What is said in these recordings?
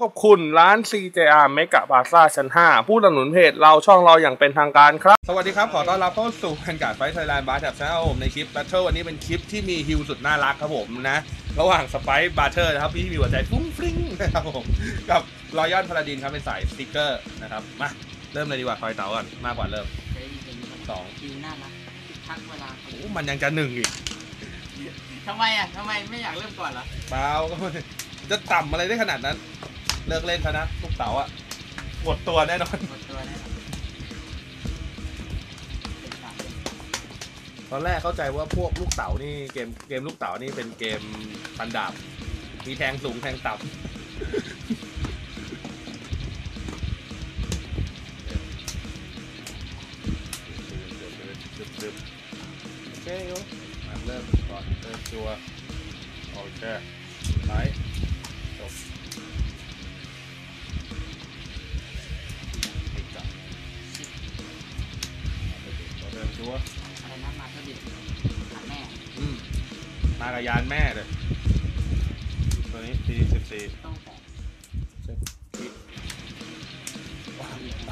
ขอบคุณร้าน CJR เมกะบาซ่าชั้น 5 ผู้สนับสนุนเพจเราช่องเราอย่างเป็นทางการครับ สวัสดีครับ ขอต้อนรับเข้าสู่แานการไฟไทยแลนด์บาร์แท็บชาแนลผมในคลิป b บ t เ e วันนี้เป็นคลิปที่มีฮิวสุดน่ารักครับผมนะ ระหว่างสไปซ์บาร์เทอร์นะครับที่มีหัวใจฟุ้งฟริ้งนะครับผม กับรอยัลพาราดินครับเป็นสายสติกเกอร์นะครับ มา เริ่มเลยดีกว่าคอยเต๋าก่อนมากกว่าเริ่มเคยยินดีสองคิวน่ารักทักเวลาโอ้มันยังจะหนึ่งอีกทำไมอะทำไมไม่อยากเริ่มก่อนเหรอเปล่าก็ไม่จะต่ำอะไรได้ขนาดนั้น เลิกเล่นซะนะลูกเต๋าอะหมดตัวแน่นอน หมดตัวแน่นอนเป็นสามเป็นตอนแรกเข้าใจว่าพวกลูกเต๋านี่เกมเกมลูกเต๋านี่เป็นเกมฟันดาบ มีแทงสูงแทงต่ำโอเคโยมาเริ่มก่อนเริ่มตัวโอเคไลท์ เริ่มตัวอะไรนะมาเท่าดิหาแม่อืมมากับยานแม่เลยตัวนี้สี่สิบสี่ต้อง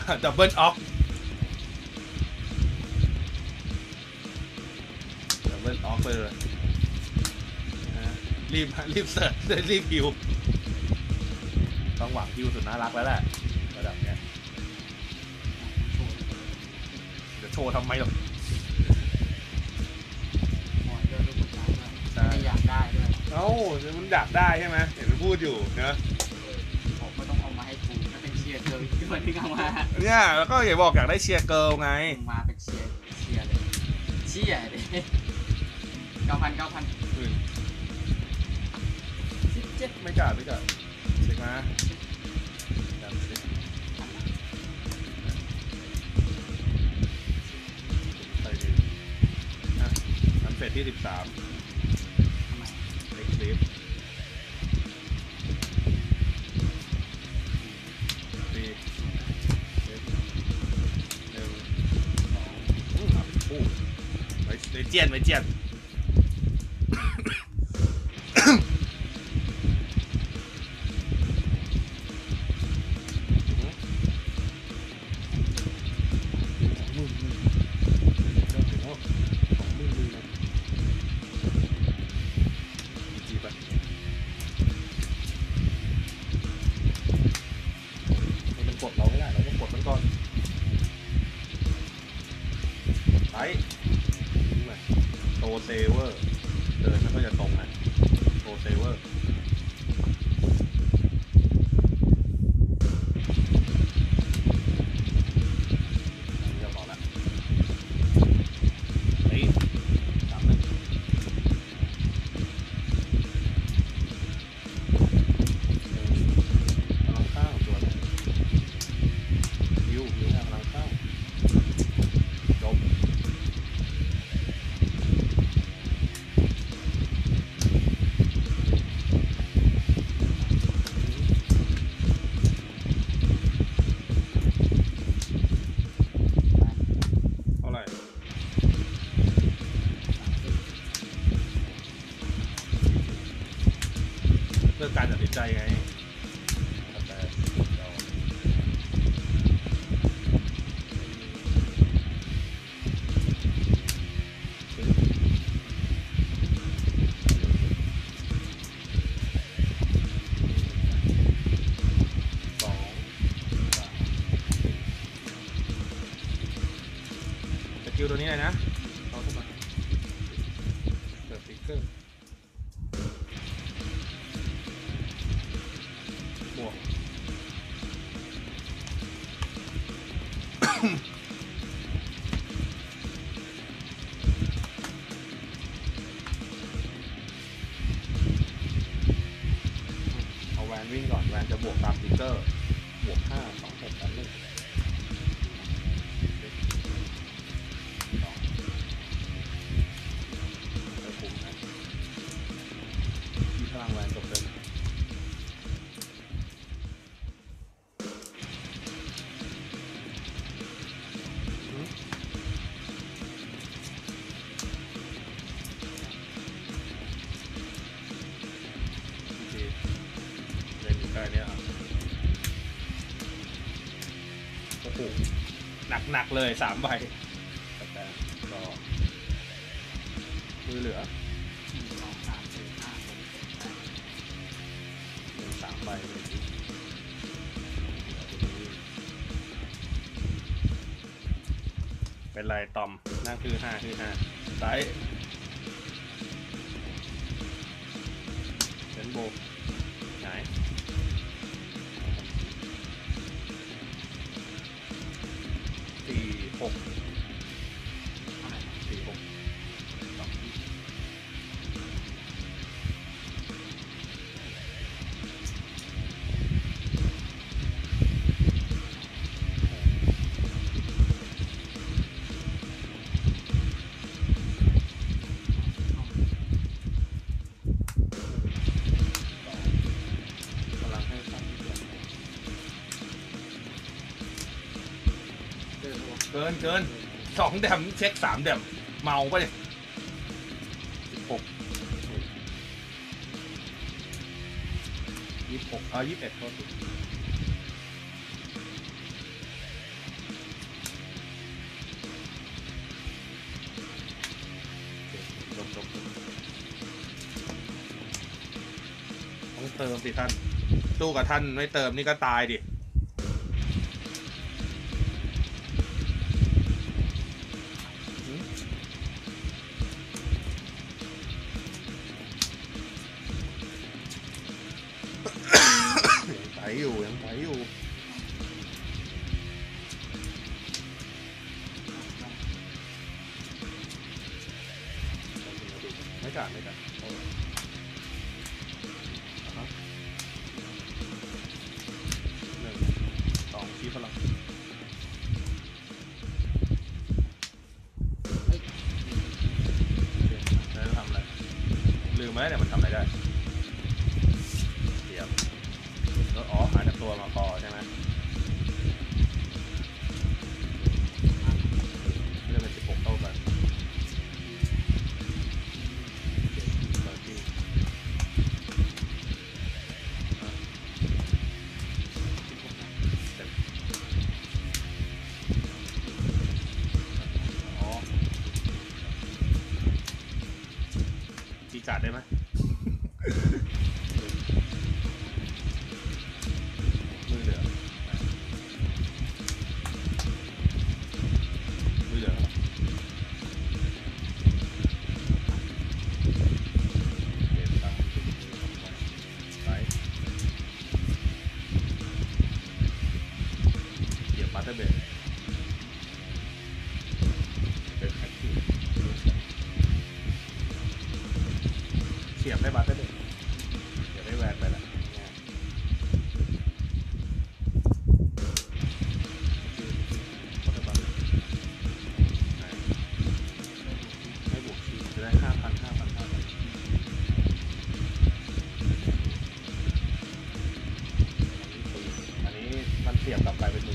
แต่ดับเบิลออกดับเบิลออกไปเลยนะฮะรีบรีบเสิร์ชได้รีบฮิวต้องหวังฮิวสุดน่ารักแล้วแหละระดับเนี้ยโชว์จะโชว์ทำไมหรอก หมอนด้วยลูกค้าด้วยไม่อยากได้ ด้วยเอ้ามันอยากได้ใช่ไหมเห็นมันพูดอยู่เนอะผมก็ต้องเอามาให้กูถ้าเป็นเชียร์เกิร์ลที่มันที่เอามาเนี่ยแล้วก็อย่าบอกอยากได้เชียร์เกิร์ลไงมาเป็นเชียร์เชียร์เลยเชียร์ดิเก้าพันเก้าพันสิบเจ็ดไม่กล้าไม่กล้าเช็คมาจับสิใส่ดีนะอันเฟสที่สิบสามทำไม เล็กลิ เซเวอร์ เดินไม่ค่อยจะตรงนะโกเซเวอร์ กิลตัวนี้เลยนะเอาเข้ามาเปิดสติ๊กเกอร์บวกเอาแวนวิ่งก่อนแวนจะบวกตามสติ๊กเกอร์บวกห้าสองหกสามหนึ่ง เนี้ยโอ้โหหนักๆเลยสามใบแต่ก็มือเหลือสามใบเป็นไรตอมนั่งคือห้าคือห้าไซส์เป็นโบ Oh. นเกินเกินสองแดมเช็คสามแดมเมาปะเนี่ยสิบหกยี่สิบหกเออยี่สิบเอ็ดโทษทีโอเคจบจบต้องเติมสิท่านสู้กับท่านไม่เติมนี่ก็ตายดิ อยู่ยังไปอยู่ไม่กัดไม่กัดโอ้ยอ่าฮะหนึ่งสองชี้พลังเฮ้ยเคแล้วทำอะไรลืมไหมเนี่ยมันทำอะไรได้ จัดได้ไหมมือเหลือมือเหลือเก็บตามไปเหยียบมาเตอร์เบ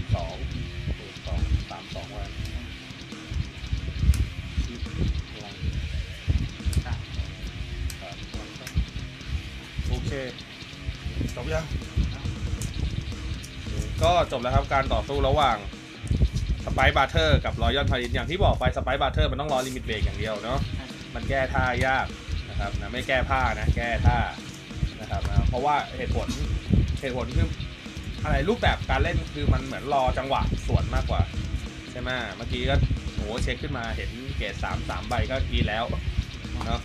นหมื่นสองหมื่นสองสามสองวันชีพลังสาโอเค จบยัง ก็จบแล้วครับการต่อสู้ระหว่าง Spike Brothers กับ Royal Paladin อย่างที่บอกไป Spike Brothers มันต้องรอ limit break อย่างเดียวเนาะมันแก้ท่ายากนะครับนะไม่แก้ผ้านะ แก้ท่านะครับนะเพราะว่าเหตุผลเหตุผลคือ อะไรรูปแบบการเล่นคือมันเหมือนรอจังหวะสวนมากกว่า ใช่ไหมเมื่อกี้ก็โหเช็คขึ้นมาเห็นเกรดสามสามใบก็กรีแล้วเนาะ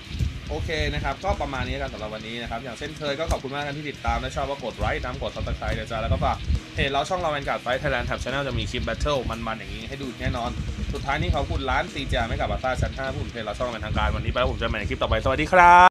โอเคนะครับ ก็ประมาณนี้กันสำหรับวันนี้นะครับ อย่างเช่นเคยก็ขอบคุณมากกันที่ติดตามและชอบก็กดไลค์น้ำกดซับสไครต์เดี๋ยวจ้าแล้วก็ฝากเพจเราช่องเราแวนการ์ดไฟไทยแลนด์แท็บชาแนลจะมีคลิปแบทเทิลมันๆอย่างนี้ให้ดูแน่นอน สุดท้ายนี้ขอบคุณร้านซีจาไม่กับบาซ่าชั้น5ผู้ผลิตเพจเราช่องเป็นทางการวันนี้ไปแล้วผมจะม่ในคลิปต่อไปสวัสดีครับ